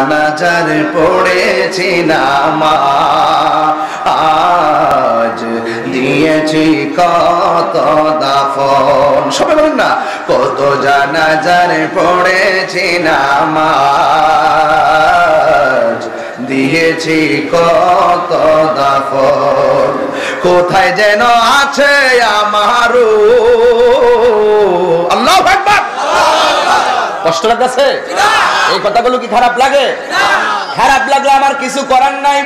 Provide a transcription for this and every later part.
জানাজার পড়েছি নামাজ দিয়েছি কত দাফন। সবাই বলেন না, কত জানাজার পড়েছি নামাজ দিয়েছি কত দাফন। কোথায় যেন আছে আমারও। আল্লাহ কষ্ট লাগতেছে? এই কথাগুলো কি খারাপ লাগে? খারাপ লাগলে আমার কিছু করার নাই।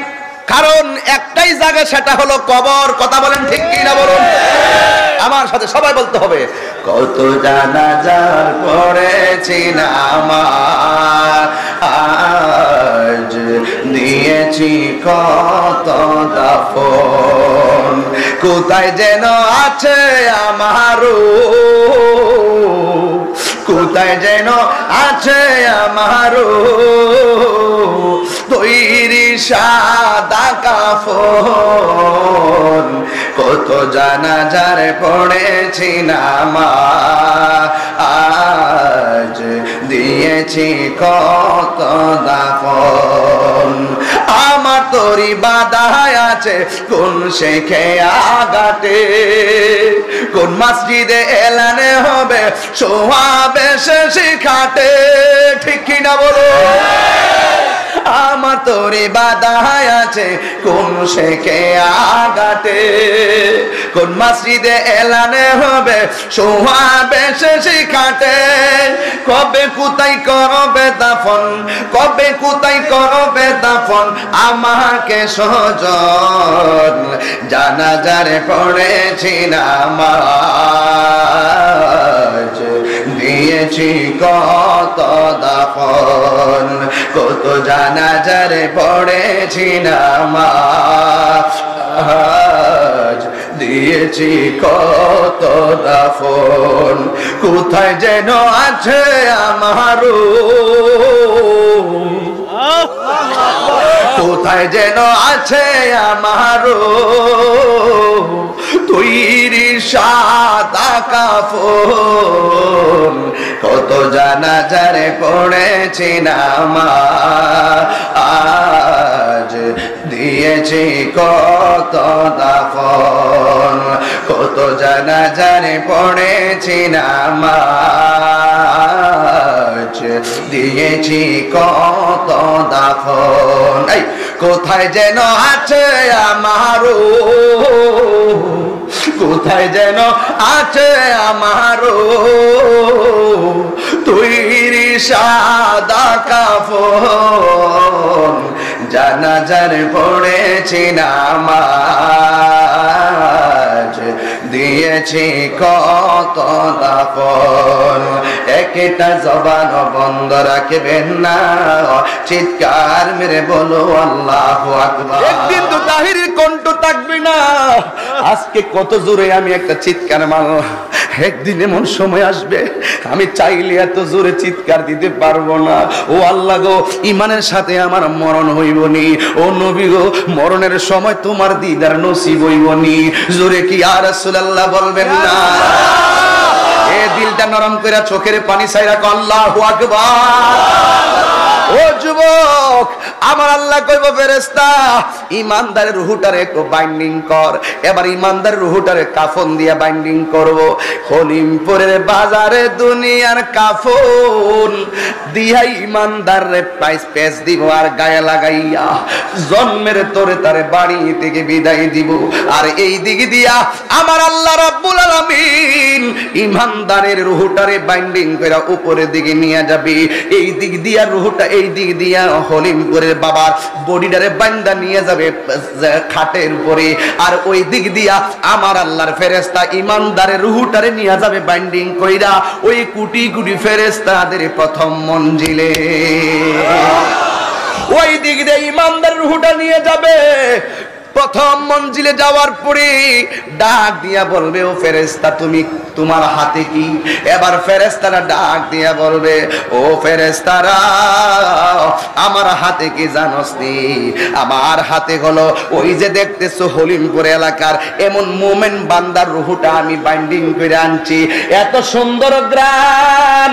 কারণ একটাই জায়গা, সেটা হলো কবর। কথা বলেন ঠিক কি না বলুন? আমার সাথে সবাই বলতে হবে। কত জানাজার পড়েছি না আমার। আজ নিয়েছি কত দাফন। কোথায় যেন আছে আমারও কোথায় যেন আছে আমারও? তৈরি সাদা কাফন, কত জানাজার পড়েছি না মা? আজ দিয়েছি কত দাফন। তরি বাধায় আছে, কোন শেখে আগাতে কোন মসজিদে এলানে হবে সোহাবে শেষে খাটে ঠিক কিনা বলো? আমার তোরে বাধায় আছে। কোন শেখে আগাতে কোন মসজিদে এলানে হবে? সোহাবে শেষে খাটে কবে কোথায় করবে দাফন? কবে কোথায় করবে দাফন? আমাকে সজন। জানাজারে পড়েছি নামাজ। দিয়েছি কত দাফন কত জানাজারে পড়েছি নামাজ। দিয়েছি কত দাফন কোথায় যেন আছে আমারও। কোথায় যেন আছে আমারও? তৈরি সাদা কত জানা যারে পড়েছি নামাজ দিয়েছি কত দাফন। কত জানা জানে পড়েছি নামাজ দিয়েছি কত দাফন। এই, কোথায় যেন আছে আমারও? কোথায় যেন আছে আমারও? তৈরি সাদা কাফন, জানাজার পড়েছি নামাজ। দিয়েছি কত দাপন একটা জবান বন্ধ রাখবেন না। চিৎকার মেরে বলো, আল্লাহ একদিন তো তাহির কণ্ঠ থাকবে না। আজকে কত জোরে আমি একটা চিৎকার মারো একদিন এমন সময় আসবে, আমি চাইলে এত জোরে চিৎকার দিতে পারব না। ও আল্লাহ গো, ইমানের সাথে আমার মরণ হইব নি। ও নবী গো, মরণের সময় তোমার দিদার নসিব হইব নি। জোরে কি আর রাসূলুল্লাহ বলবেন না? এ দিলটা নরম করে চোখের পানি ছাইরা আল্লাহু আকবার। ও যুবক, আমার আল্লাহ কইব, ফেরেশতা ইমানদারের রুহুটারে বাইন্ডিং কর। এবার ইমানদারের রুহুটারে কাফন দিয়া বাইন্ডিং করব। হলিমপুরের বাজারে দুনিয়ার কাফন, দিয়া প্রাইস পেস দিব আর গায়ে লাগাইয়া। জন্মের তোরে তারে বাড়ি থেকে বিদায় দিব। আর এই দিক দিয়া আমার আল্লাহ রাব্বুল আলামিন ইমানদারের রুহুটারে বাইন্ডিং করে উপরের দিকে নিয়ে যাবে। এই দিক দিয়া রুহুটা এই দিক দিয়া হলিমপুরের বাবার বডিডারে বান্দা নিয়ে যাবে খাটের উপরে। আর ওই দিক দিয়া আমার আল্লাহর ফেরেস্তা ইমানদারের রুহুটারে নিয়ে যাবে বাইন্ডিং কইরা। ওই কুটি কুটি ফেরেস্তাদের প্রথম মঞ্জিলে। ওই দিক দিয়ে ইমানদার রুহুটা নিয়ে যাবে। প্রথম মঞ্জিলে যাওয়ার পরে ডাক দিয়া বলবে, ও ফেরেস্তা তুমি তোমার হাতে কি? এবার ফেরেস্তারা ডাক দিয়া বলবে, ও ফেরেস্তারা আমার হাতে কি জানোস নি? আমার হাতে হলো ওই যে দেখতেছো হলিমপুর এলাকার এমন মোমেন্ট বান্দার রুহুটা আমি বাইন্ডিং করে আনছি। এত সুন্দর গ্রাম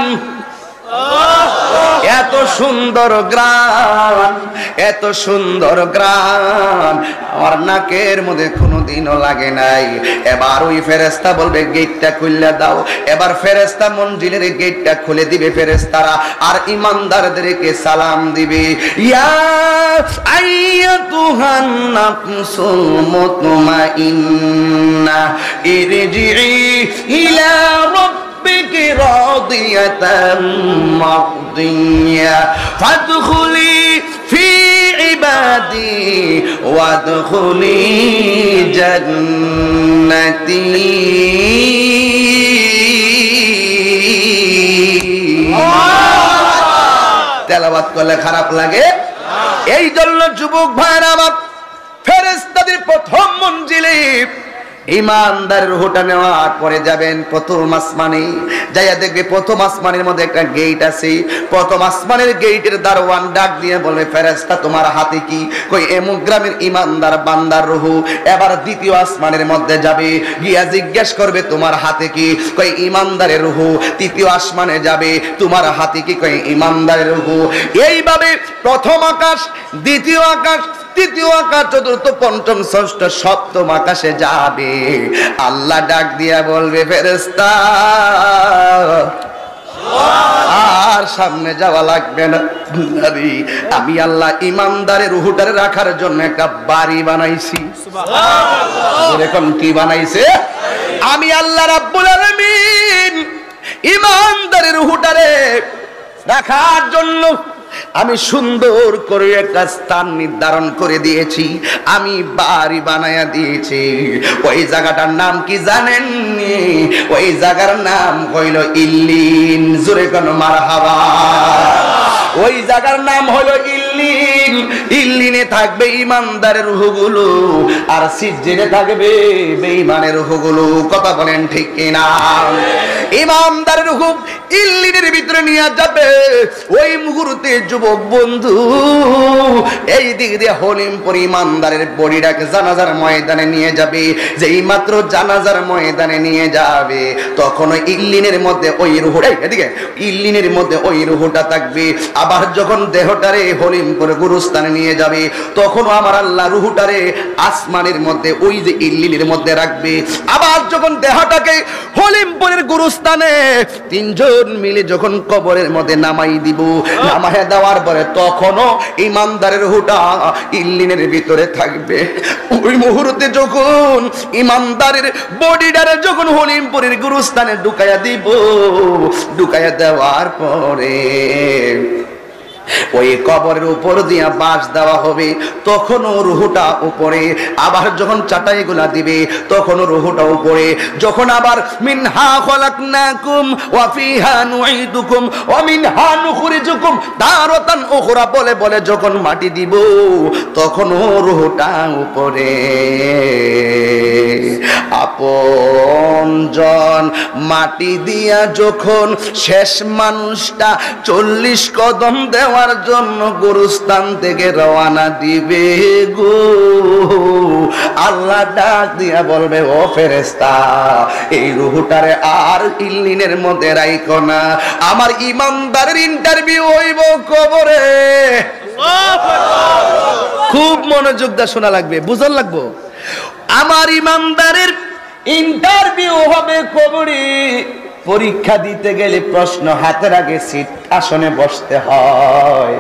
এত সুন্দর গ্রাম, এত সুন্দর গ্রাম। আমার নাকের মধ্যে কোনোদিনও লাগে নাই। এবার ওই ফেরেস্তা বলবে, গেটটা খুললে দাও। এবার ফেরেস্তা মঞ্জিলের গেটটা খুলে দিবে ফেরেস্তারা আর ইমানদারদেরকে সালাম দিবে। ইয়া রাব্বিক। ربك راضية مرضية فادخلي في عبادي وادخلي جنتي তেলাবাত করলে খারাপ লাগে এই জন্য যুবক ভাইরা আমার ফেরেস্তাদের প্রথম মঞ্জিলে ইমানদার নেওয়ার পরে যাবেন প্রথম আসমানে। যাইয়া দেখবে প্রথম আসমানের মধ্যে একটা গেট আছে। প্রথম আসমানের গেটের দারওয়ান ডাক দিয়ে বলবে ফেরেস্তা তোমার হাতে কি? কই, এমন গ্রামের ইমানদার বান্দার রুহু এবার দ্বিতীয় আসমানের মধ্যে যাবে। গিয়া জিজ্ঞেস করবে, তোমার হাতে কি? কই, ইমানদারের রুহু তৃতীয় আসমানে যাবে। তোমার হাতে কি? কই, ইমানদারের রুহু। এইভাবে প্রথম আকাশ, দ্বিতীয় আকাশ তৃতীয় আকাশ চতুর্থ পঞ্চম ষষ্ঠ সপ্তম আকাশে যাবে। আল্লাহ ডাক দিয়া বলবে ফেরেস্তা আর সামনে যাওয়া লাগবে না। আমি আল্লাহ ইমানদারের রুহুটারে রাখার জন্য একটা বাড়ি বানাইছি। এরকম কি বানাইছে? আমি আল্লাহ রাব্বুল আলামিন ইমানদারের রুহুটারে রাখার জন্য আমি সুন্দর করে একটা স্থান নির্ধারণ করে দিয়েছি। আমি বাড়ি বানায়া দিয়েছি। ওই জায়গাটার নাম কি জানেন ওই জায়গার নাম হইল ইল্লিন। জোরে কোন মার ওই জায়গার নাম হলো ইল্লিন। ইল্লিনে থাকবে ইমানদারের রুহগুলো, আর সিজ্জিনে থাকবে বেঈমানের রুহগুলো। কথা বলেন ঠিক কিনা? ইমানদারের রুহ ইল্লিনের ভিতরে নিয়ে যাবে। ওই মুহূর্তে যুবক বন্ধু, এই দিক দিয়ে হলিমপুর ইমানদারের বডিটাকে জানাজার ময়দানে নিয়ে যাবে। যেই মাত্র জানাজার ময়দানে নিয়ে যাবে, তখন ইল্লিনের মধ্যে ওই রুহটা এদিকে, ইল্লিনের মধ্যে ওই রুহটা থাকবে। আবার যখন দেহটারে হলিমপুর গুরুস্থানে নিয়ে যাবে, তখন আমার আল্লাহ রুহুটারে আসমানের মধ্যে, ওই যে ইল্লিনের মধ্যে রাখবে। আবার যখন দেহটাকে হলিমপুরের গুরুস্থানে তিনজন মিলে যখন কবরের মধ্যে নামাই দিব নামায় দেওয়ার পরে তখনও ইমানদারের হুটা ইল্লিনের ভিতরে থাকবে। ওই মুহূর্তে যখন ইমানদারের বডিডারে যখন হলিমপুরের গুরুস্থানে ঢুকাইয়া দিব, ঢুকাইয়া দেওয়ার পরে ওই কবরের উপর দিয়া বাঁশ দেওয়া হবে, তখনও রুহুটা উপরে। আবার যখন চাটাইগুলা দিবে, তখনও রুহুটা উপরে। যখন আবার, মিনহা খলাকনাকুম ওয়া ফিহা নুঈদুকুম ওয়া মিনহা নুখরিজুকুম তারাতান উখরা, বলে বলে যখন মাটি দিব, তখনও রুহুটা উপরে। আপন জন, মাটি দিয়া যখন শেষ মানুষটা চল্লিশ কদম দেওয়ার জন্য গুরুস্থান থেকে রওয়ানা দিবে গো। আল্লাহ ডাক দিয়া বলবে, ও ফেরেস্তা এই রুহুটারে আর ইল্লিনের মধ্যে রাইকো না। আমার ইমানদারের ইন্টারভিউ হইব কবরে। খুব মনোযোগ দা শোনা লাগবে বুঝন লাগবো। আমার ইমানদারের ইন্টারভিউ হবে কবরে। পরীক্ষা দিতে গেলে প্রশ্ন হাতের আগে সিট আসনে বসতে হয়।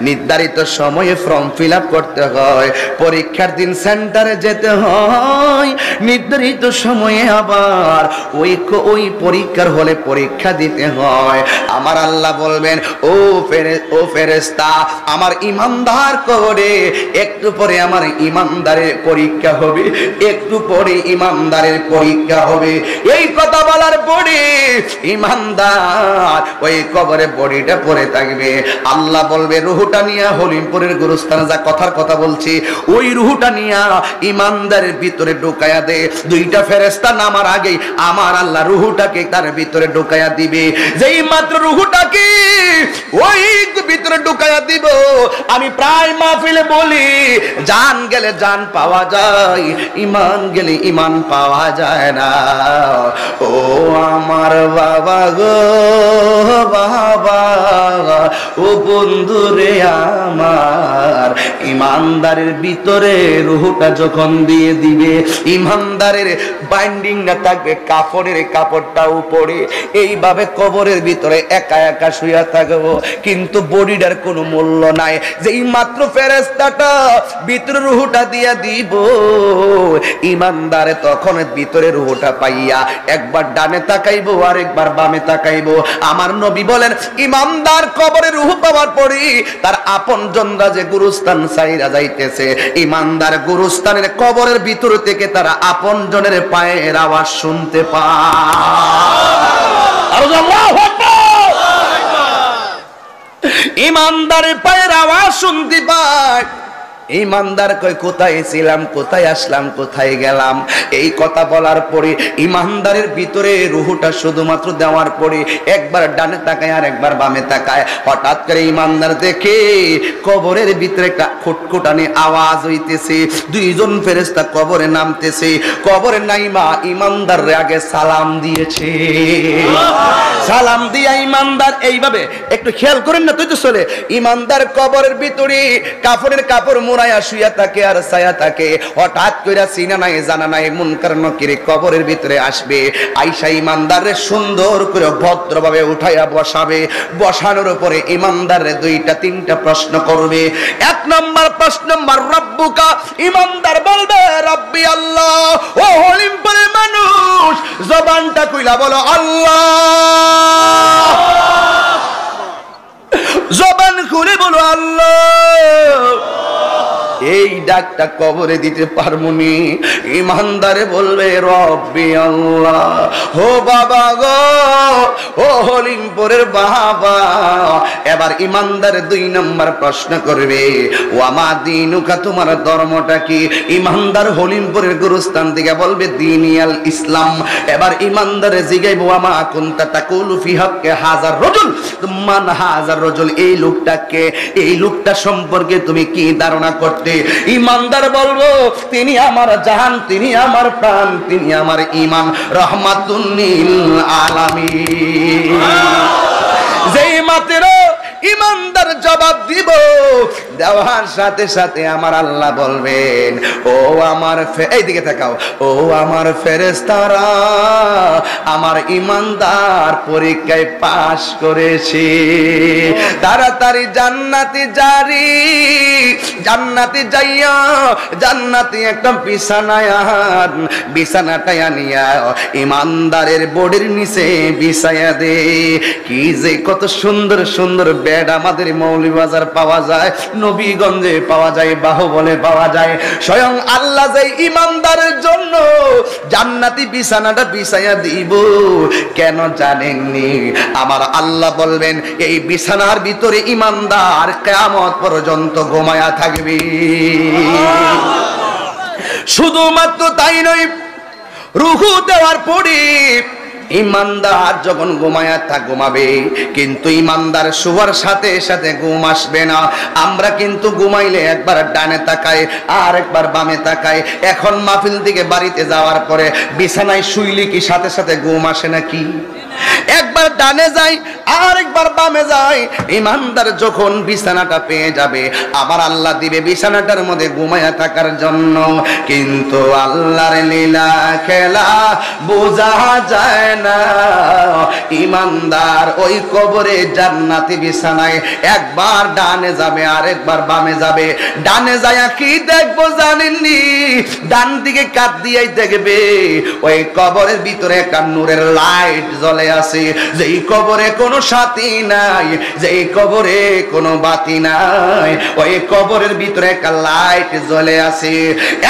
নির্ধারিত সময়ে ফর্ম ফিল করতে হয়। পরীক্ষার দিন সেন্টারে যেতে হয়। নির্ধারিত সময়ে আবার ওই ওই পরীক্ষার হলে পরীক্ষা দিতে হয়। আমার আল্লাহ বলবেন, ও ফেরে ও ফেরেস্তা আমার ইমানদার করে একটু পরে আমার ইমানদারের পরীক্ষা হবে, একটু পরে ইমানদারের পরীক্ষা হবে। এই কথা বলার পরে ইমানদার। ওই কবরে বডিটা পরে থাকবে। আল্লাহ বলবে, রুহুটা নিয়ে হলিমপুরের গুরুস্থানে যা কথার কথা বলছি, ওই রুহুটা নিয়ে ইমানদারের ভিতরে ঢুকায়া দে। দুইটা ফেরেস্তা নামার আগে আমার আল্লাহ রুহুটাকে তার ভিতরে ঢুকায়া দিবে। যেই মাত্র রুহুটাকে ওই ভিতরে ঢুকায়া দিব। আমি প্রায় মাহফিলে বলি, জান গেলে জান পাওয়া যায়, ইমান গেলে ইমান পাওয়া যায় না। ও আমার আমার বাবা গো, বাবা। ও বন্ধু রে আমার, ইমানদারের ভিতরে রুহটা যখন দিয়ে দিবে, ইমানদারের বাইন্ডিং না থাকবে কাপড়ের কাপড়টা উপরে। এইভাবে কবরের ভিতরে একা একা শুয়ে থাকব। কিন্তু বডিটার কোনো মূল্য নাই। যে এই মাত্র ফেরেস্তাটা ভিতরে রুহটা দিয়া দিব, ইমানদারে তখন ভিতরে রুহটা পাইয়া একবার ডানে তাকাইবো আর একবার বামে তাকাইবো। আমার নবী বলেন ইমানদার কবরে রুহ পাওয়ার পরে তার আপন জনরা যে গুরুস্থান সাইরা যাইতেছে ইমানদার গুরুস্থানের কবরের ভিতর থেকে তারা আপন জনের পায়ের আওয়াজ শুনতে পায়। ইমানদারের পায়ের আওয়াজ শুনতে পায়। ইমানদার কয় কোথায় ছিলাম, কোথায় আসলাম, কোথায় গেলাম? এই কথা বলার পরে ইমানদারের ভিতরে রুহুটা শুধুমাত্র দেওয়ার পরে একবার ডানে তাকায় আর একবার বামে তাকায়। হঠাৎ করে ইমানদার দেখে কবরের ভিতরে একটা আওয়াজ হইতেছে। দুইজন ফেরেস্তা কবরে নামতেছে। কবরে নাইমা ইমানদার আগে সালাম দিয়েছে। সালাম দিয়া ইমানদার, এইভাবে একটু খেয়াল করেন না তুই তো চলে ইমানদার কবরের ভিতরে কাপড়ের কাপড় মুড়াইয়া শুয়া থাকে আর ছায়া থাকে। হঠাৎ কইরা সিনা নাই, জানা নাই, মুনকার নকিরে কবরের ভিতরে আসবে। আইসা ইমানদারে সুন্দর করে ভদ্রভাবে উঠাইয়া বসাবে। বসানোর উপরে ইমানদারে দুইটা, তিনটা প্রশ্ন করবে। এক নম্বর প্রশ্ন নম্বর রব্বুকা? ইমানদার বলবে, রব্বি আল্লাহ, ও হলিমপুরের মানুষ। জবানটা কইলা বলো, আল্লাহ। জবান খুলে বলো আল্লাহ। এই ডাকটা কবরে দিতে পারমুনি ইমানদারে বলবে রব্বি আল্লাহ। হো বাবা গো ও হলিমপুরের বাবা। এবার ইমানদারে দুই নম্বর প্রশ্ন করবে ও দিনুকা, তোমার ধর্মটা কি? ইমানদার হলিমপুরের গুরুস্থান থেকে বলবে, দিনিয়াল ইসলাম। এবার ইমানদারে জিগাইবো আমা হাজার রজুল? মান হাজার রজুল, এই লোকটাকে এই লোকটা সম্পর্কে তুমি কি ধারণা করতে? ইমানদার বলব, তিনি আমার জাহান, তিনি আমার প্রাণ, তিনি আমার ইমান রহমাতুন্নিল আলামিন। যেই মাত্র ইমানদার জবাব দিব দেওয়ার সাথে সাথে আমার আল্লাহ বলবেন, ও আমার এইদিকে তাকাও, ও আমার ফেরেস্তারা আমার ইমানদার পরীক্ষায় পাশ করেছে। তাড়াতাড়ি জান্নাতি জারি জান্নাতি যাইয়া, জান্নাতি একটা বিছানায় আন, বিছানাটায় আনিয়া ইমানদারের বোর্ডের নিচে বিছায়া দে। কি যে কত সুন্দর সুন্দর বেড আমাদের মৌলিবাজার পাওয়া যায়। নবীগঞ্জে পাওয়া যায়, বাহুবলে পাওয়া যায়। স্বয়ং আল্লাহ যে ইমানদারের জন্য জান্নাতি বিছানাটা বিছায়া দিব। কেন জানেননি? আমার আল্লাহ বলবেন, এই বিছানার ভিতরে ইমানদার কেয়ামত পর্যন্ত ঘুমায়া থাকবে। শুধুমাত্র তাই নয়, রুহু দেওয়ার পরে ইমানদার যখন ঘুমায়া, তা ঘুমাবে। কিন্তু ইমানদার শুভার সাথে সাথে ঘুম আসবে না। আমরা কিন্তু ঘুমাইলে একবার ডানে তাকাই আর একবার বামে তাকাই এখন মাহফিল দিকে বাড়িতে যাওয়ার পরে বিছানায় শুইলে কি সাথে সাথে ঘুম আসে নাকি? একবার ডানে যাই আর একবার বামে যাই, ইমানদার যখন বিছানাটা পেয়ে যাবে, আবার আল্লাহ দিবে বিছানাটার মধ্যে ঘুমায়া থাকার জন্য। কিন্তু আল্লাহর লীলা খেলা বোঝা যায় না। ইমানদার ওই কবরে জান্নাতি বিছানায় একবার ডানে যাবে আর একবার বামে যাবে। ডানে যায় কি দেখব জানেননি? ডান দিকে কাট দিয়েই দেখবে, ওই কবরের ভিতরে একটা নূরের লাইট জ্বলে আছে? যেই কবরে কোনো সাথী নাই, যেই কবরে কোনো বাতি নাই, ওই কবরের ভিতরে একটা লাইট জ্বলে আছে।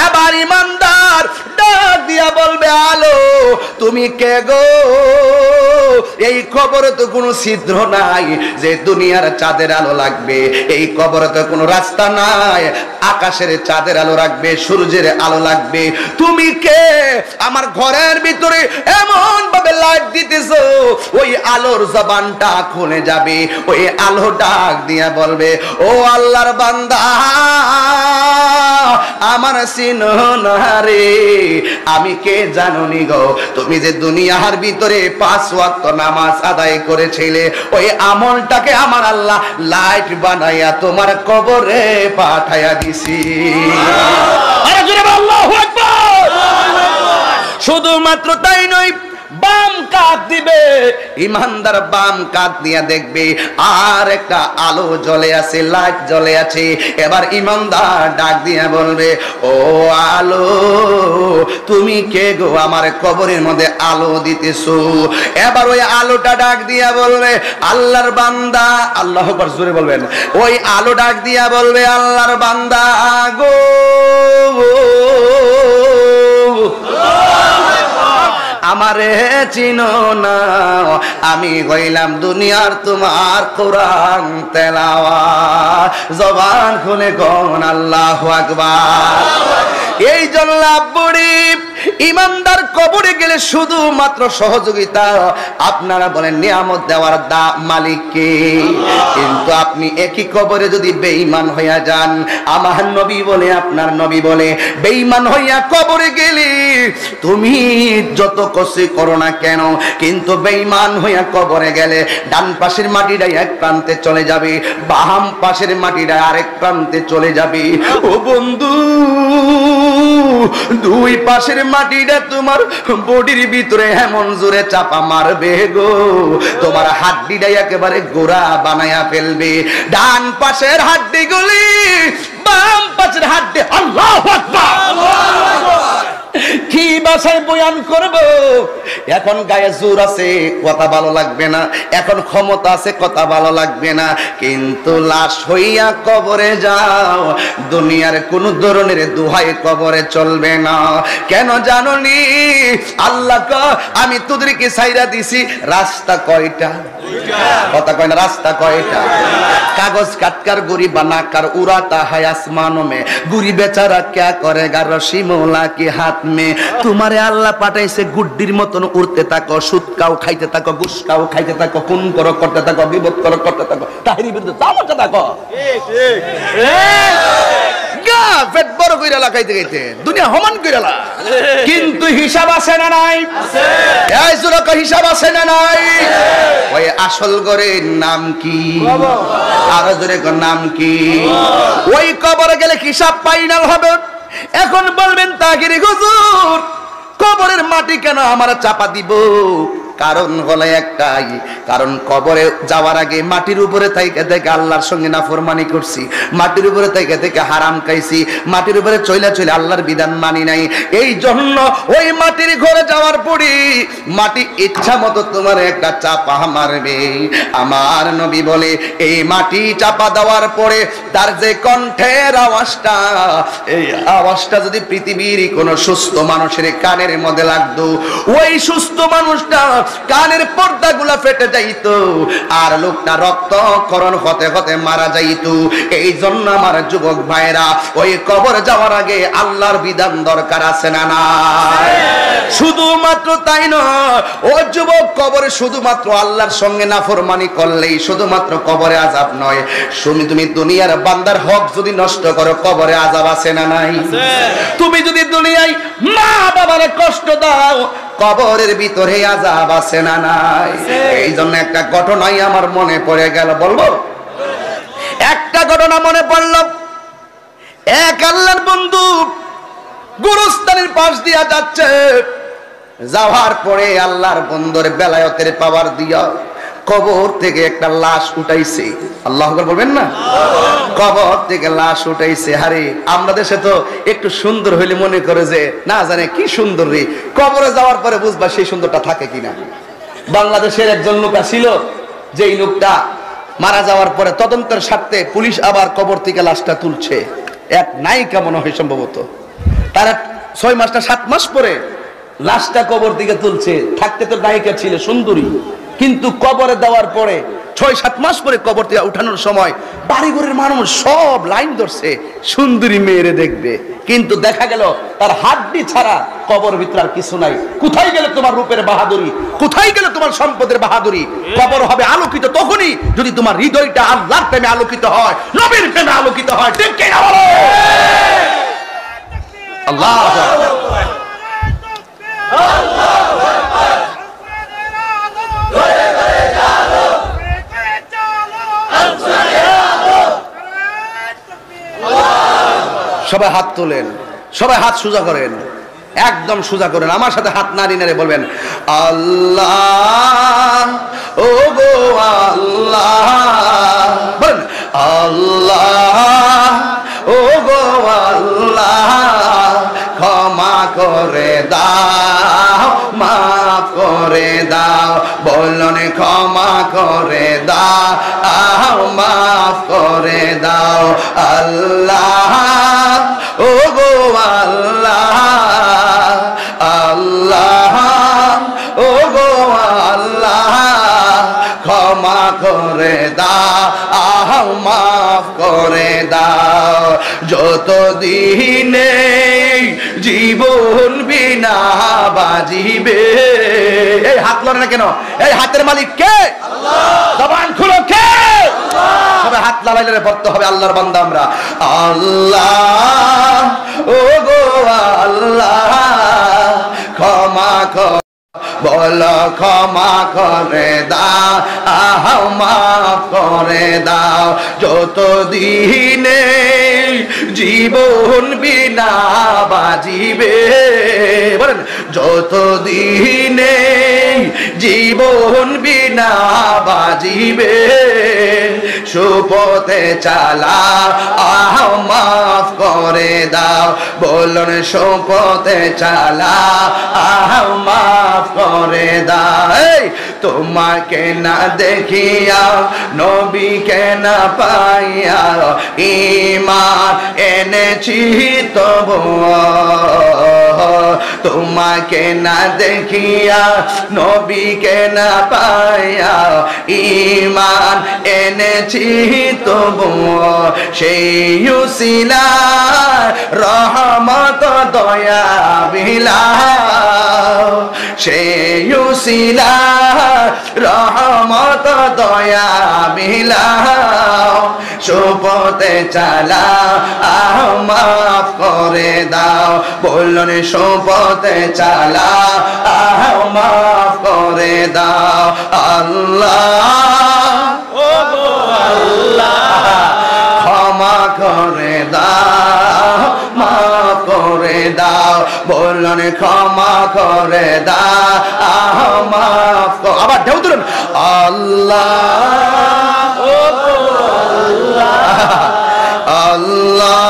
এবার ইমানদার ডাক দিয়া বলবে, আলো, তুমি কে গো? এই কবরে তো কোনো ছিদ্র নাই, যে দুনিয়ার চাঁদের আলো লাগবে। এই কবরে তো কোনো রাস্তা নাই, আকাশের চাঁদের আলো রাখবে, সূর্যের আলো লাগবে। তুমি কে? আমার ঘরের ভিতরে এমন ভাবে লাইট দিতেছো ওই আলোর জবানটা খুলে যাবে ওই আলো ডাক দিয়া বলবে ও আল্লাহর বান্দা আমার চিন না রে আমি কে জানুনি গো? তুমি যে দুনিয়ার ভিতরে পাঁচ ওয়াক্ত নামাজ আদায় করেছিলে ওই আমলটাকে আমার আল্লাহ লাইট বানাইয়া তোমার কবরে পাঠাইয়া দিছি। শুধুমাত্র তাই নয় বাম কাত দিবে। ইমানদার বাম কাত দিয়া দেখবে, আর একটা আলো জ্বলে আছে লাইট জ্বলে আছে। এবার ইমানদার ডাক দিয়া বলবে, ও আলো, তুমি কে গো? আমার কবরের মধ্যে আলো দিতেছো। এবার ওই আলোটা ডাক দিয়া বলবে, আল্লাহর বান্দা। আল্লাহ আকবার, জোরে বলবেন। ওই আলো ডাক দিয়া বলবে, আল্লাহর বান্দা গো। আমারে চিনো না। আমি হইলাম দুনিয়ার তোমার কোরআন তেলাওয়া জবান খুলে কোন আল্লাহ আকবার। এই জন্য বুড়ি ইমানদার কবরে গেলে শুধুমাত্র সহযোগিতা। আপনারা বলেন, নিয়ামত দেওয়ার দা মালিককে কিন্তু আপনি একই কবরে যদি বেঈমান হইয়া যান, আমার নবী বলে, আপনার নবী বলে, বেঈমান হইয়া কবরে গেলে তুমি যত কষে করো না কেন, কিন্তু বেঈমান হইয়া কবরে গেলে ডান পাশের মাটিটা এক প্রান্তে চলে যাবে, বাম পাশের মাটিটা আরেক প্রান্তে চলে যাবে। ও বন্ধু দুই পাশের মাটিটা তোমার বডির ভিতরে এমন জোরে চাপা মারবে গো। তোমার হাড্ডিটাই একেবারে গোড়া বানায়া ফেলবে। ডান পাশের হাড্ডি গুলি বাম পাশের হাড্ডি আল্লাহ কি ভাষায় বয়ান করব? এখন গায়ে জোর আছে, কথা ভালো লাগবে না। এখন ক্ষমতা আছে, কথা ভালো লাগবে না। কিন্তু লাশ হইয়া কবরে যাও, দুনিয়ার কোন ধরনের দুহাই কবরে চলবে না। কেন জাননি? আল্লাহ আমি তোদেরকে সাইরা দিছি, রাস্তা কয়টা? কথা কয় না, রাস্তা কয়টা? কাগজ কাটকার গরিব বানাকার, উড়াতা হায় আসমানমে। গুরি বেচারা ক্যা করে গার সিমলা কি হাত में তোমারে আল্লাহ পাঠাইছে গুড্ডির মতন উড়তে থাকো সুৎকাও খাইতে থাকো গুসকাও খাইতে থাকো কোন করো করতে থাকো বিপদ করো করতে থাকো তাহিরি বিরুদ্ধে তামাশা থাকো। গা পেট বড় কইরা লাগাইতে গাইতে দুনিয়া সমান কইরা লা কিন্তু হিসাব আছে না নাই? এই জোরক হিসাব আছে না নাই? ওই আসল নাম কি? আরও জোরে নাম কি? ওই কবরে গেলে হিসাব ফাইনাল হবে? এখন বলবেন তাগিরি হুজুর কবরের মাটি কেন আমরা চাপা দিব? কারণ হলো একটাই, কারণ কবরে যাওয়ার আগে মাটির উপরে থেকে থেকে আল্লাহর সঙ্গে নাফরমানি করছি, মাটির উপরে থেকে থেকে হারাম খাইছি, মাটির উপরে চইলা চলে আল্লাহর বিধান মানি নাই। এই জন্য ওই মাটির ঘরে যাওয়ার পরে মাটি ইচ্ছা মতো তোমার একটা চাপা মারবে। আমার নবী বলে, এই মাটি চাপা দেওয়ার পরে তার যে কণ্ঠের আওয়াজটা, এই আওয়াজটা যদি পৃথিবীর কোনো সুস্থ মানুষের কানের মধ্যে লাগতো, ওই সুস্থ মানুষটা কানের পর্দাগুলা ফেটে যাইতো। আর লোকটা রক্তকরণ হতে হতে মারা যাইতো। এই জন্য আমার যুবক ভাইরা ওই কবর যাওয়ার আগে আল্লাহর বিধান দরকার আছে না না শুধুমাত্র তাই নয় ও যুবক কবরে শুধুমাত্র আল্লাহর সঙ্গে নাফরমানি করলেই শুধুমাত্র কবরে আজাব নয়। শুনি তুমি দুনিয়ার বান্দার হক যদি নষ্ট করো কবরে আজাব আছে না নাই? তুমি যদি দুনিয়ায় মা বাবারে কষ্ট দাও কবরের ভিতরে আজাব আছে না নাই? এই জন্য একটা ঘটনাই আমার মনে পড়ে গেল বলব? একটা ঘটনা মনে পড়ল। এক আল্লাহর বন্ধু গুরুস্থানের পাশ দিয়া যাচ্ছে। যাওয়ার পরে আল্লাহর বন্ধুর বেলায়তের পাওয়ার দিয়া কবর থেকে একটা লাশ উঠাইছে। আল্লাহ বলবেন না? কবর থেকে লাশ উঠাইছে। আরে, আমরা দেশে তো একটু সুন্দর হইলে মনে করে যে, না জানে কি সুন্দর রে। কবরে যাওয়ার পরে বুঝবা সেই সুন্দরটা থাকে কিনা। বাংলাদেশের একজন লোক ছিল যেই লোকটা মারা যাওয়ার পরে তদন্তের স্বার্থে পুলিশ আবার কবর থেকে লাশটা তুলছে। এক নায়িকা মনে হয় সম্ভবত। তারা ছয় মাসটা সাত মাস পরে লাশটা কবর দিকে তুলছে। থাকতে তো নায়িকা ছিল, সুন্দরী। কিন্তু কবরে দেওয়ার পরে ছয়, সাত মাস পরে কবর থেকে উঠানোর সময় বাড়িঘরের মানুষ সব লাইন ধরছে, সুন্দরী মেয়েরে দেখবে। কিন্তু দেখা গেল তার হাড্ডি ছাড়া কবর ভিতরে আর কিছু নাই। কোথায় গেলে তোমার রূপের বাহাদুরি? কোথায় গেলে তোমার সম্পদের বাহাদুরি? কবর হবে আলোকিত তখনই যদি তোমার হৃদয়টা আল্লাহর প্রেমে আলোকিত হয়, নবীর প্রেমে আলোকিত হয়। বলো? আল্লাহ সবাই হাত তোলেন, সবাই হাত সোজা করেন, একদম সোজা করেন। আমার সাথে হাত নাড়ি নাড়ে বলবেন, আল্লাহ, ও গো আল্লাহ। বলেন, আল্লাহ, ও গো আল্লাহ, ক্ষমা করে দাও, মাফ করে দাও। বলুন ক্ষমা করে দাও, মাফ করে দাও। আল্লাহ করে দাও আহ মাফ করে দাও। যত দিনে জীবন বিনা বাজিবে। এই হাত লড়ে না কেন? এই হাতের মালিক কে? জবান খুলো কে? সবাই হাত লাগাইলে পড়তে হবে আল্লাহর বান্দা আমরা। আল্লাহ ও গো আল্লাহ ক্ষমা কর। বল ক্ষমা করে দাও, আহ, মাফ করে দাও। যত দিনে জীবন বিনা বাজিবে, বলেন যত দিনে জীবন বিনা বাজিবে সুপথে চালা আহ মাফ করে দাও। বলুন সুপথে চালা আহ মাফ করে দাও। তোমাকে না দেখিয়া, নবীকে না পাইয়া ইমান এনেছি তবু তোমাকে না দেখিয়া, নবীকে না পাইয়া ইমান এনেছি তবু সেই উসিলা রহমত, দয়া বিলা সেই উসিলা রহমত দয়া মিলাও সুপথে চালা আহ মাফ করে দাও। বললেন সুপথে চালা আহ মাফ করে দাও। আল্লাহ ক্ষমা করে দাও মাফ করে দাও। বললেন ক্ষমা করে দাও আহ মাফ কর- আবার ঢেউ তুলুন আল্লাহ আল্লাহ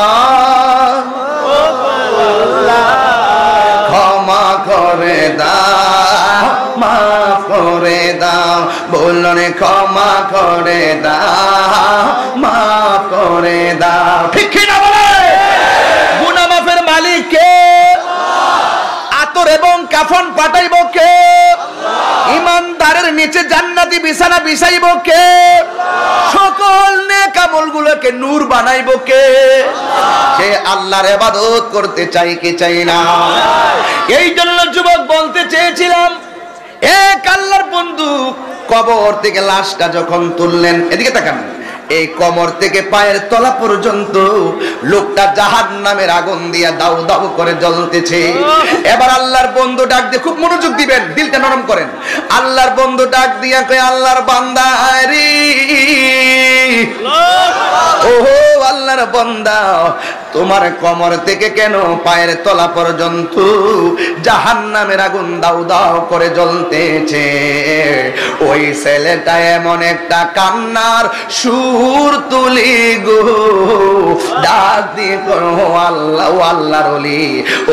ক্ষমা করে দাও মাফ করে দাও বললেন ক্ষমা করে দাও মাফ করে দাও ঠিক না বলে মালিক কে আতর এবং কাফন পাঠাইব কে? নিচে জান্নাতি বিছানা বিছাইব কে? সকল নেক আমলগুলোকে নূর বানাইব কে? সে আল্লাহর ইবাদত করতে চাই কি চাই না? এই জন্য যুবক বলতে চেয়েছিলাম, এক আল্লাহর বন্ধু কবর থেকে লাশটা যখন তুললেন, এদিকে তাকান। এই কমর থেকে পায়ের তলা পর্যন্ত লোকটা জাহান নামের আগুন দিয়া দাউ দাউ করে জ্বলতেছে। এবার আল্লাহর বন্ধু ডাক দিয়ে খুব মনোযোগ দিবেন দিলটা নরম করেন। আল্লাহর বন্ধু ডাক দিয়া কয় আল্লাহর বান্দা রে ওহো আল্লাহর বান্দা তোমার কমর থেকে কেন পায়ের তলা পর্যন্ত জাহান নামের আগুন দাউ দাউ করে জ্বলতেছে? ওই ছেলেটা এমন একটা কান্নার সুর তুলি গো। ডাক দিয়ে আল্লাহ, ও আল্লাহর অলি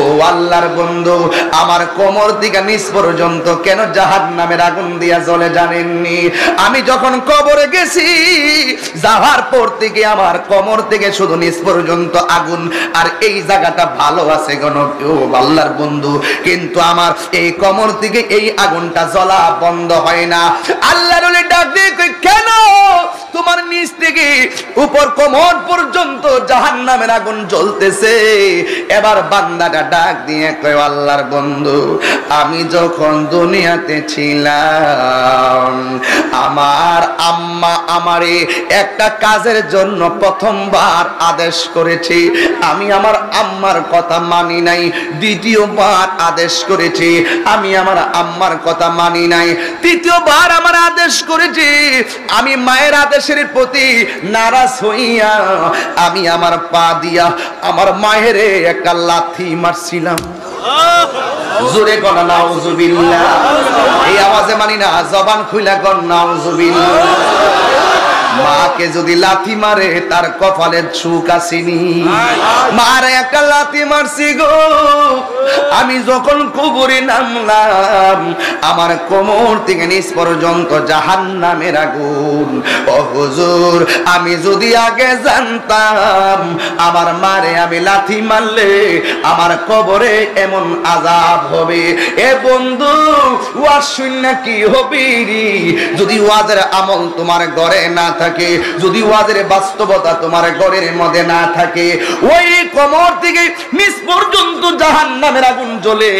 ও আল্লাহর বন্ধু, আমার কোমর দিকে নিচ পর্যন্ত কেন জাহান নামের আগুন দিয়া জ্বলে জানেননি? আমি যখন কবরে গেছি, যাওয়ার পর থেকে আমার কোমর থেকে শুধু নিচ পর্যন্ত আগুন, আর এই জায়গাটা ভালো আছে গণ ও আল্লাহর বন্ধু। কিন্তু আমার এই কোমর থেকে এই আগুনটা জ্বলা বন্ধ হয় না। আল্লাহর ডাক দিয়ে কেন? তোমার নিচ থেকে উপর কোমর পর্যন্ত জাহান নামের আগুন জ্বলতেছে। এবার বান্দাটা ডাক দিয়ে কয়, আল্লাহর বন্ধু, আমি যখন দুনিয়াতে ছিলাম, আমার আম্মা আমারে একটা কাজের জন্য প্রথমবার আদেশ করেছি। আমি আমার আম্মার কথা মানি নাই, দ্বিতীয়বার আদেশ করেছি। আমি আমার আম্মার কথা মানি নাই, তৃতীয়বার আমার আদেশ করেছি। আমি মায়ের আদেশের প্রতি নারাজ হইয়া আমি আমার পা দিয়া আমার মায়ের একটা লাথি মারছিলাম। জোরে নাও নাউজুবিল্লাহ। এই আওয়াজে মানি না, জবান খুইলা নাও নাউজুবিল্লাহ। মাকে যদি লাথি মারে, তার কপালে সুখ আসেনি। মারে একটা লাথি মারছি গো। আমি যখন কবরে নামলাম, আমার কোমর থেকে নিচ পর্যন্ত জাহান নামের আগুন। ও হুজুর, আমি যদি আগে জানতাম, আমার মারে আমি লাথি মারলে আমার কবরে এমন আজাব হবে। এ বন্ধু, ওয়াজ শূন্য কি হবে? যদি ওয়াজের আমল তোমার ঘরে না থাকে যদি ওয়াজের বাস্তবতা তোমার ঘরের মধ্যে না থাকে, ওই কমর থেকে নিচ পর্যন্ত জাহান নামের আগুন জ্বলে।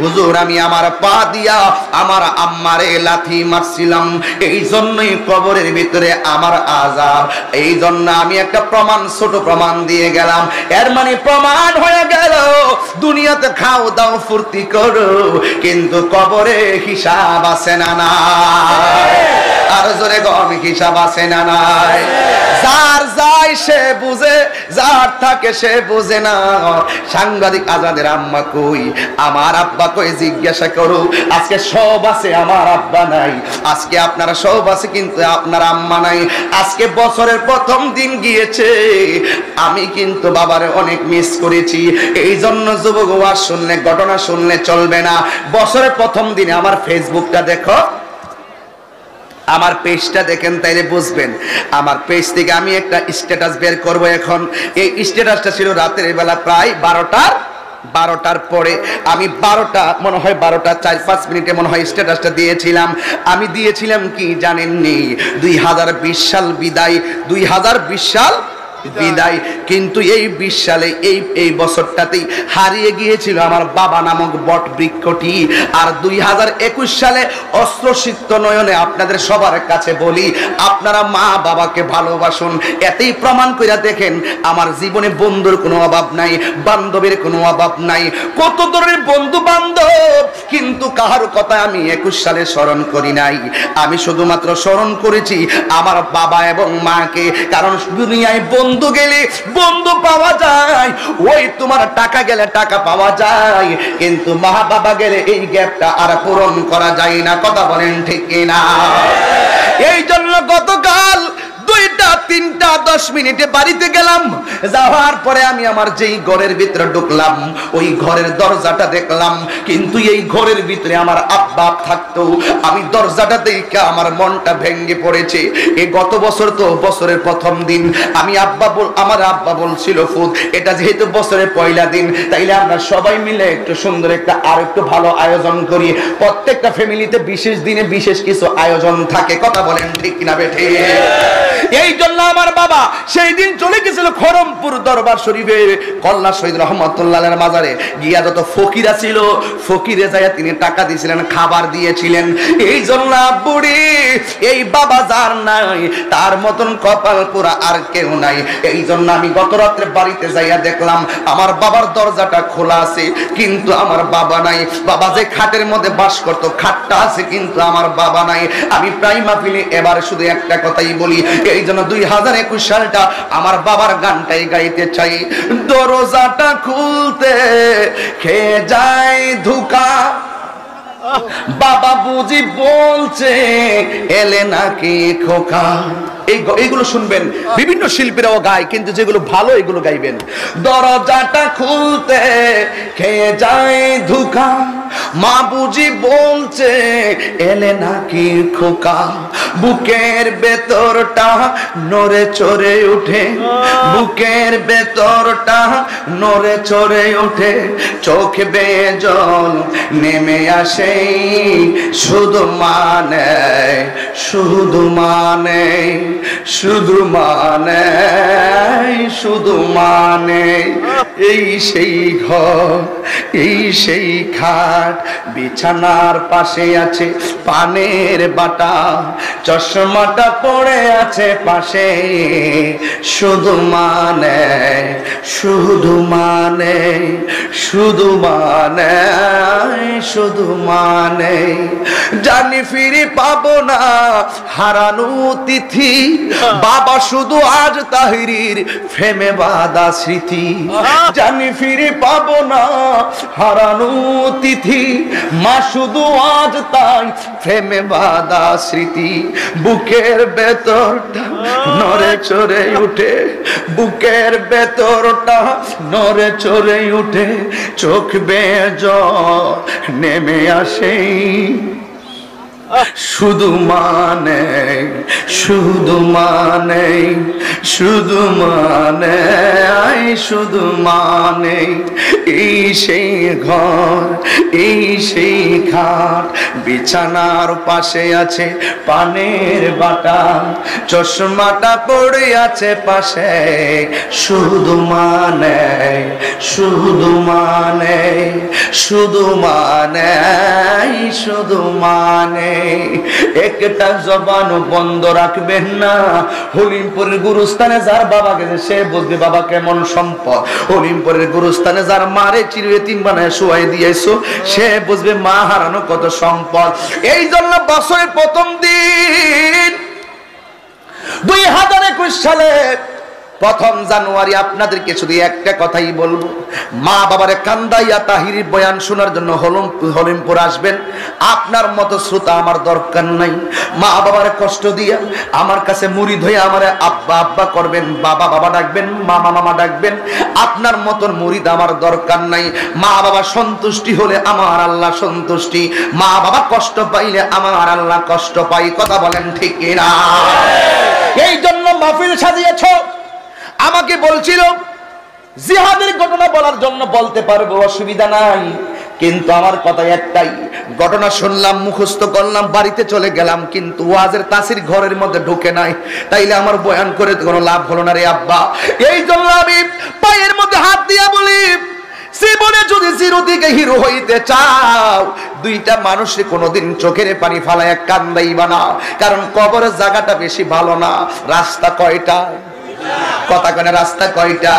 হুজুর, আমি আমার পা দিয়া আমার আম্মারে লাথি মারছিলাম এই জন্যই কবরের ভিতরে আমার আজাব এই জন্য আমি একটা প্রমাণ, ছোট প্রমাণ দিয়ে গেলাম। এর মানে প্রমাণ হয়ে গেল, দুনিয়াতে খাও দাও, ফুর্তি করো, কিন্তু কবরে হিসাব আছে না না? আর জোরে গম, হিসাব আছে না? নাই। যার যায় সে বুঝে, যার থাকে সে বুঝে না। সাংবাদিক আজাদের আম্মা কই, আমার আব্বা কই, জিজ্ঞাসা করো, আজকে সব আছে, আমার আব্বা নাই। আজকে আপনারা সব আছে, কিন্তু আপনার আম্মা নাই। আজকে বছরের প্রথম দিন গিয়েছে। আমি কিন্তু বাবারে অনেক মিস করেছি। এই জন্য যুবক শুনলে, ঘটনা শুনলে চলবে না। বছরের প্রথম দিনে আমার ফেসবুকটা দেখো। আমার পেজটা দেখেন, তাইলে বুঝবেন। আমার পেজ থেকে আমি একটা স্ট্যাটাস বের করব এখন। এই স্ট্যাটাসটা ছিল রাতের বেলা প্রায় বারোটার বারোটার পরে। আমি বারোটা, মনে হয় বারোটা চার পাঁচ মিনিটে মনে হয় স্ট্যাটাসটা দিয়েছিলাম। আমি দিয়েছিলাম কি জানেননি? দুই হাজার বিশ সাল বিদায়, দুই হাজার বিশ সাল বিদায়। কিন্তু এই বিশ সালে এই এই বছরটাতেই হারিয়ে গিয়েছিল আমার বাবা নামক বট বৃক্ষটি। আর দুই হাজার একুশ সালে অস্ত্রসিক্ত নয়নে আপনাদের সবার কাছে বলি, আপনারা মা বাবাকে ভালোবাসুন। এতেই প্রমাণ কইরা দেখেন, আমার জীবনে বন্ধুর কোনো অভাব নাই, বান্ধবের কোনো অভাব নাই। কত ধরনের বন্ধু বান্ধব কিন্তু কাহার কথা আমি একুশ সালে স্মরণ করি নাই। আমি শুধুমাত্র স্মরণ করেছি আমার বাবা এবং মাকে, কারণ দুনিয়ায় বন্ধু গেলে বন্ধু পাওয়া যায়। ওই তোমার টাকা গেলে টাকা পাওয়া যায়। কিন্তু মা বাবা গেলে এই গ্যাপটা আর পূরণ করা যায় না। কথা বলেন ঠিক না এই জন্য গতকাল দুইটা তিনটা দশ মিনিটে বাড়িতে গেলাম। যাওয়ার পরে আমি আমার যেই ঘরের ভিতরে ঢুকলাম ওই ঘরের দরজাটা দেখলাম। কিন্তু এই ঘরের ভিতরে আমার আব্বা থাকতো। আমি দরজাটা দেখে আমার মনটা ভেঙে পড়েছে। এই গত বছর তো বছরের প্রথম দিন। আমি আব্বা বল আমার আব্বা বলছিল ফুদ এটা যেহেতু বছরের পয়লা দিন তাইলে আমরা সবাই মিলে একটু সুন্দর একটা আর একটু ভালো আয়োজন করি। প্রত্যেকটা ফ্যামিলিতে বিশেষ দিনে বিশেষ কিছু আয়োজন থাকে। কথা বলেন ঠিক না বেঠে? এই জন্য আমার বাবা। সেই দিন চলে গেছিল খরমপুর দরবার শরীফে, কল্লা শহীদ রহমতুল্লাহ মাজারে। গিয়া যত ফকিরা ছিল, ফকিরে যায় তিনি টাকা দিয়েছিলেন, খাবার দিয়েছিলেন। এই জন্য বুড়ি, এই বাবা যার নাই, তার মতন কপাল পুরা আর কেউ নাই। এই জন্য আমি গত রাত্রে বাড়িতে যাইয়া দেখলাম, আমার বাবার দরজাটা খোলা আছে, কিন্তু আমার বাবা নাই। বাবা যে খাটের মধ্যে বাস করতো, খাটটা আছে, কিন্তু আমার বাবা নাই। আমি প্রায় মাহফিলে এবার শুধু একটা কথাই বলি, এই জন্য দুই হাজার একুশ সালটা আমার বাবার গানটাই গাইতে চাই। দরজাটা খুলতে খেয়ে যায় ধুকা? বাবা বুঝি বলছে, এলে নাকি খোকা? এই এইগুলো শুনবেন। বিভিন্ন শিল্পীরাও গায়, কিন্তু যেগুলো ভালো, এগুলো গাইবেন। দরজাটা খুলতে খেয়ে যায় ধুকা। মা বুঝি বলছে, এলে নাকি খোকা? বুকের ভেতরটা নড়ে চড়ে উঠে বুকের ভেতরটা নড়ে চড়ে উঠে চোখ বেয়ে জল নেমে আসে। শুধু মানে শুধু মানে। শুধু মানে শুধু মানে এই সেই ঘর, এই সেই খাট, বিছানার পাশে আছে পানের বাটা, চশমাটা পড়ে আছে পাশে। শুধু মানে শুধু মানে শুধু মানে শুধু মানে। জানি ফিরে পাবো না হারানো তিথি বাবা শুধু আজ তাহিরির ফেমে বাদা স্মৃতি। জানি ফিরে পাবো না হারানো তিথি। মা শুধু আজ তাই ফেমে বাদা স্মৃতি। বুকের ভেতরটা নড়ে চড়ে উঠে। বুকের ভেতরটা নড়ে চড়ে উঠে। চোখ বেজ নেমে আসে শুধু মানে শুধু মানে শুধু মানে আই শুধু মানে। এই সেই ঘর, এই সেই খাট বিছানার পাশে আছে পানের বাটা চশমাটা পড়ে আছে পাশে। শুধু মানে শুধু মানে শুধু মানে শুধু মানে। একটা জবান বন্ধ রাখবেন না। হলিমপুরের গুরুস্থানে যার বাবা গেছে, সে বুঝবে বাবা কেমন সম্পদ। হলিমপুরের গুরুস্থানে যার মারে তিন বানায় দিয়েছ, সে বুঝবে মা হারানো কত সম্পদ। এই জন্য বছরের প্রথম দিন দুই হাজার একুশ সালে প্রথম জানুয়ারি আপনাদেরকে শুধু একটা কথাই বলব। মা বাবারে কান্দাইয়া তাহিরির বয়ান শোনার জন্য হলম হলিমপুর আসবেন। আপনার মতো শ্রোতা আমার দরকার নাই। মা বাবার কষ্ট দিয়া আমার কাছে মুড়ি ধয়ে আমার আব্বা আব্বা করবেন, বাবা বাবা ডাকবেন, মামা মামা ডাকবেন। আপনার মতন মুড়িদ আমার দরকার নাই। মা বাবা সন্তুষ্টি হলে আমার আল্লাহ সন্তুষ্টি। মা বাবা কষ্ট পাইলে আমার আল্লাহ কষ্ট পাই কথা বলেন ঠিক না এই জন্য মাহফিল সাজিয়েছ। আমাকে বলছিল, জিহাদের ঘটনা বলার জন্য বলতে পারব, অসুবিধা নাই। কিন্তু আমার কথা একটাই, ঘটনা শুনলাম, মুখস্থ করলাম, বাড়িতে চলে গেলাম, কিন্তু ওয়াজের তাসির ঘরের মধ্যে ঢুকে নাই। তাইলে আমার বয়ান করে কোনো লাভ হলো না রে আব্বা। এই জন্য আমি পায়ের মধ্যে হাত দিয়া বলি, জীবনে যদি জিরো হিরো হইতে চাও, দুইটা মানুষে কোনোদিন চোখের পানি ফালায় কান্দাইবা না। কারণ কবরের জায়গাটা বেশি ভালো না। রাস্তা কয়টা কথা কেন রাস্তা কয়টা?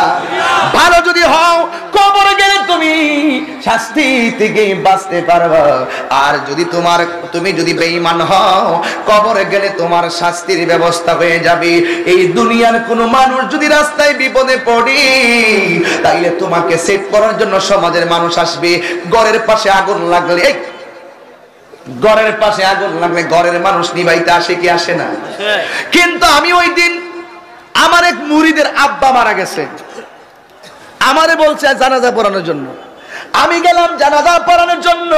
ভালো যদি হও কবরে গেলে তুমি শাস্তি থেকে বাঁচতে পারবে। আর যদি তোমার তুমি যদি বেঈমান হও কবরে গেলে তোমার শাস্তির ব্যবস্থা হয়ে যাবে। এই দুনিয়ার কোন মানুষ যদি রাস্তায় বিপদে পড়ি তাইলে তোমাকে সেভ করার জন্য সমাজের মানুষ আসবে। ঘরের পাশে আগুন লাগলে ঘরের পাশে আগুন লাগলে ঘরের মানুষ নিবাইতে আসে কি আসে না? কিন্তু আমি ওই দিন আমার এক মুড়িদের আব্বা মারা গেছে। আমারে বলছে জানাজা পড়ানোর জন্য। আমি গেলাম জানাজা পড়ানোর জন্য।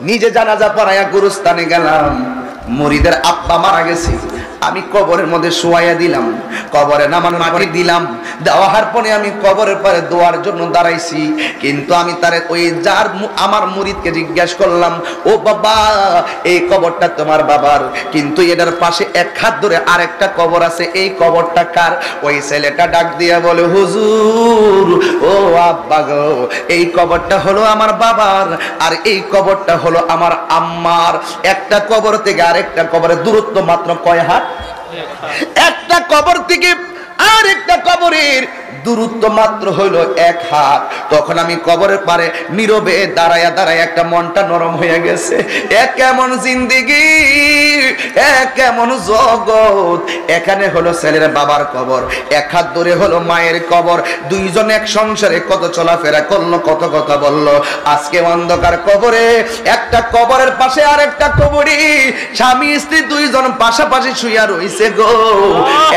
নিজে জানাজা পড়াইয়া গুরুস্থানে গেলাম। মুড়িদের আব্বা মারা গেছে। আমি কবরের মধ্যে শোয়াইয়া দিলাম। কবরে নামান মাটি দিলাম। দেওয়ার পরে আমি কবরের পরে দোয়ার জন্য দাঁড়াইছি। কিন্তু আমি তার ওই যার আমার মুরিদকে জিজ্ঞেস করলাম, ও বাবা, এই কবরটা তোমার বাবার। কিন্তু এটার পাশে এক হাত ধরে আরেকটা কবর আছে। এই কবরটা কার? ওই ছেলেটা ডাক দিয়া বলে, হুজুর, ও আব্বা গো, এই কবরটা হলো আমার বাবার আর এই কবরটা হলো আমার আম্মার। একটা কবর থেকে আরেকটা কবরের দূরত্ব মাত্র কয় হাত? একটা কবর থেকে আর একটা কবরের দূরত্ব মাত্র হইল এক হাত। তখন আমি কবরের পারে নীরবে দাঁড়ায়া দাঁড়ায় একটা মনটা নরম হয়ে গেছে। এক কেমন জিন্দিগি? এক কেমন জগৎ? এখানে হলো ছেলের বাবার কবর। এক হাত ধরে হলো মায়ের কবর। দুইজন এক সংসারে কত চলাফেরা করল কত কথা বলল। আজকে অন্ধকার কবরে একটা কবরের পাশে আর একটা কবরই স্বামী স্ত্রী দুইজন পাশাপাশি শুইয়া রইছে গো।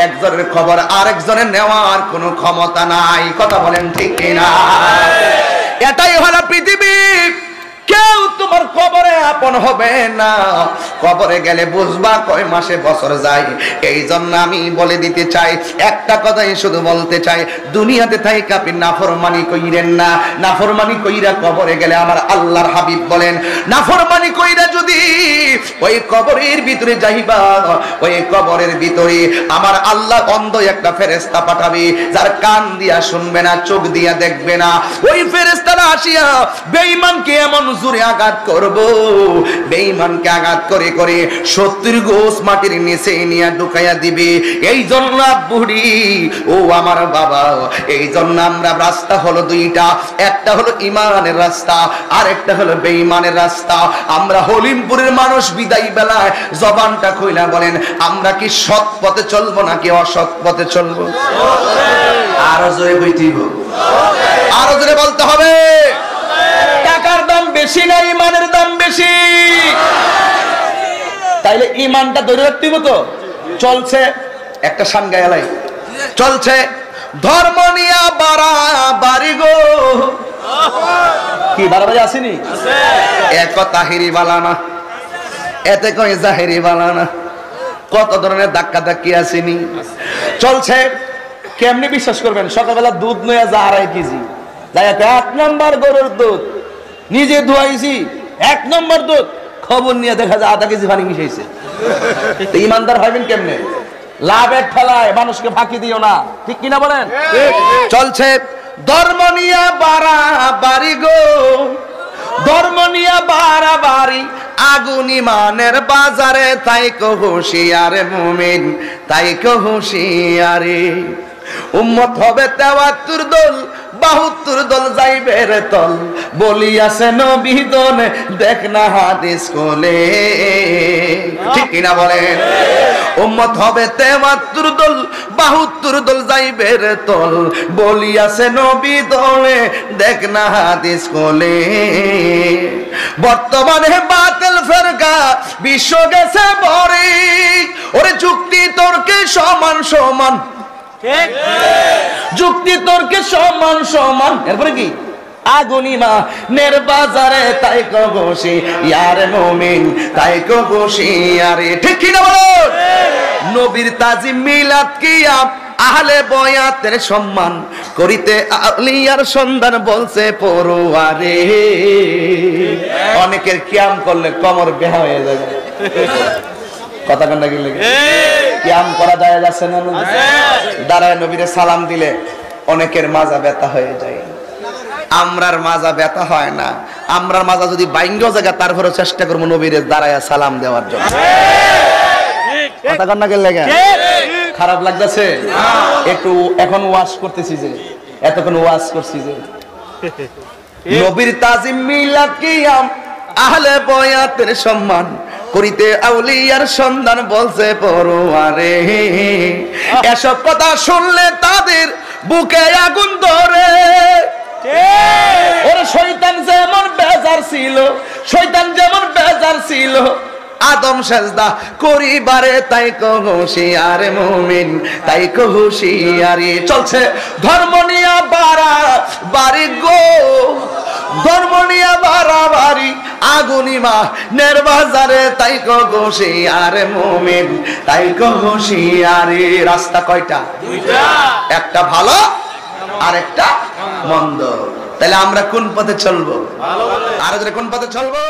একজনের খবর আরেকজনের নেওয়ার কোনো ক্ষমতা নাই কথা বলেন ঠিক কিনা? এটাই হলো পৃথিবী। কেউ তোমার কবরে আপন হবে না। কবরে গেলে বুঝবা কয় মাসে বছর যায়। এই জন্য আমি বলে দিতে চাই, একটা কথাই শুধু বলতে চাই, দুনিয়াতে থাই কাপি নাফরমানি কইরেন না। নাফরমানি কইরা কবরে গেলে আমার আল্লাহর হাবিব বলেন, নাফরমানি কইরা যদি ওই কবরের ভিতরে যাইবা, ওই কবরের ভিতরে আমার আল্লাহ অন্ধ একটা ফেরেস্তা পাঠাবে, যার কান দিয়া শুনবে না, চোখ দিয়া দেখবে না। ওই ফেরেস্তারা আসিয়া বেঈমানকে এমন জোরে আঘাত করব। বেঈমানকে আঘাত করে করে সত্তর গোস মাটির নিচে নিয়ে ঢুকাইয়া দিবে। এই জন্য বুড়ি ও আমার বাবা এই জন্য আমরা রাস্তা হলো দুইটা। একটা হলো ইমানের রাস্তা আর একটা হলো বেঈমানের রাস্তা। আমরা হলিমপুরের মানুষ বিদায় বেলায় জবানটা কইলা বলেন আমরা কি সৎ পথে চলবো নাকি অসৎ পথে চলবো? আরও জোরে বইতেইব আরও জোরে বলতে হবে। বেশি না ইমানের দাম বেশি। তাইলে ইমানটা ধরে রাখতে তো? চলছে একটা সানগায় এলাই। চলছে ধর্ম নিয়া বাড়া বাড়ি গো। কি বাড়াবাড়ি আসেনি? এক তাহিরি বালানা এতে কই জাহেরি বালানা কত ধরনের ধাক্কা ধাক্কি আসেনি। চলছে কেমনি বিশ্বাস করবেন? সকালবেলা দুধ নয়া যা আড়াই কেজি। যাই হোক, এক নম্বর গরুর দুধ। নিজে ধোয়াইছি এক নম্বর দুধ খবর নিয়ে দেখা যায় আধা কেজি পানি মিশাইছে। ইমানদার হবেন কেমনে? লাভের ঠেলায় মানুষকে ফাঁকি দিও না। ঠিক কিনা বলেন? চলছে ধর্ম নিয়ে বাড়া বাড়ি গো। ধর্ম নিয়ে বাড়া বাড়ি আগুন ইমানের বাজারে তাই কো হুঁশিয়ারে মুমিন তাই কো হুঁশিয়ারে। উম্মত হবে তেওয়াত্তর দল বাহাত্তর দল যাইবে রে তল। বলিয়াছে নবিদন দেখ না হাদিস কোলে। ঠিক কিনা বলেন উম্মত হবে তেওয়াত্তর দল, বাহাত্তর দল যাইবে রে তল। বলিয়াছে নবী দলে, দেখ না হাদিস কোলে। বর্তমানে বাতিল ফেরকা, বিশ্ব গেছে ভরে ওরে যুক্তি তর্কে সমান সমান। যুক্তি তর্কে সমান সমান। এরপরে কি? নের বাজারে তাই কো তাই কো ঠিক কি না নবীর তাজিম মিলাদ কিয়াম আহলে বয়াতের সম্মান করিতে আলিয়ার সন্ধান বলছে পড়ুয়ারে অনেকের কিয়াম করলে কমর বেহা হয়ে যাবে। কথা কান্না গেলে কিয়াম করা যায় যাচ্ছে না দাঁড়ায় নবীরে সালাম দিলে অনেকের মাজা ব্যথা হয়ে যায়। আমরার মাজা ব্যথা হয় না। আমরার মাজা যদি বাইঙ্গ জায়গা তারপরে চেষ্টা করব নবীরে দাঁড়ায় সালাম দেওয়ার জন্য। কথা কান্না গেলে খারাপ লাগতেছে? একটু এখন ওয়াশ করতেছি যে এতক্ষণ ওয়াশ করছি যে। নবীর তাজিম মিলাদ কিয়াম আহলে বয়াতের সম্মান। করিতে আউলিয়ার সন্ধান বলছে পরে এসব কথা শুনলে তাদের বুকে আগুন ধরে। ওরা শৈতান যেমন বেজার ছিল শৈতান যেমন বেজার ছিল আদম সেজদা করিবারে তাই কহুশি আর মুমিন তাই কহুশি আরে চলছে ধর্ম নিয়া বাড়া বাড়ি গো। ধর্ম নিয়া বাড়া বাড়ি আগুনিমা নেরবাজারে তাই কহুশি আর মুমিন তাই কহুশি আরে রাস্তা কয়টা? একটা ভালো আর একটা মন্দ। তাহলে আমরা কোন পথে চলবো? আর কোন পথে চলবো?